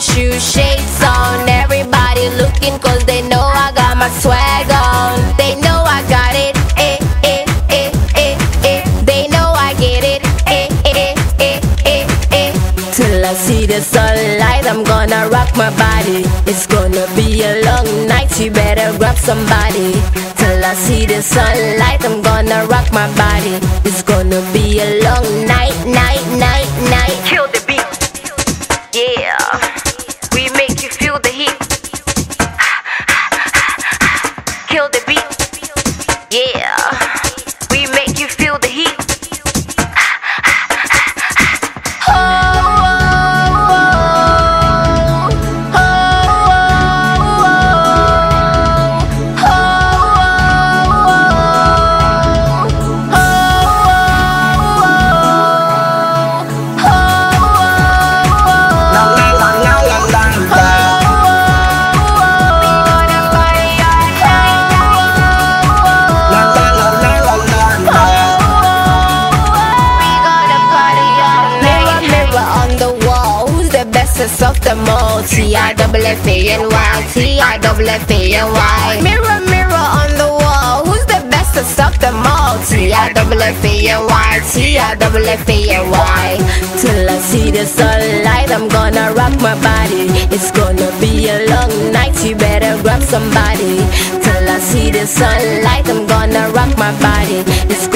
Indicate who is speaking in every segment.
Speaker 1: shoes, shades on. Everybody looking cause they know I got my swag on. They know I got it, eh, eh, eh, eh, eh. They know I get it, eh, eh, eh, eh, eh. Till I see the sunlight, I'm gonna rock my body. It's gonna be a long night, you better grab somebody. Till I see the sunlight, I'm gonna rock my body. It's gonna be a long night, night, night, night.
Speaker 2: Kill the Kill the beat. Yeah. The
Speaker 1: bestest of them all? T-I-double-F-A-N-Y, T-I-double-F-A-N-Y Mirror, mirror on the wall, who's the bestest of them all? T-I-double-F-A-N-Y, T-I-double-F-A-N-Y Till I see the sunlight, I'm gonna rock my body It's gonna be a long night, you better grab somebody Till I see the sunlight, I'm gonna rock my body It's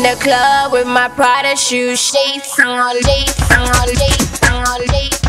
Speaker 1: in the club with my Prada shoes, shades on, shades on, shades on, shades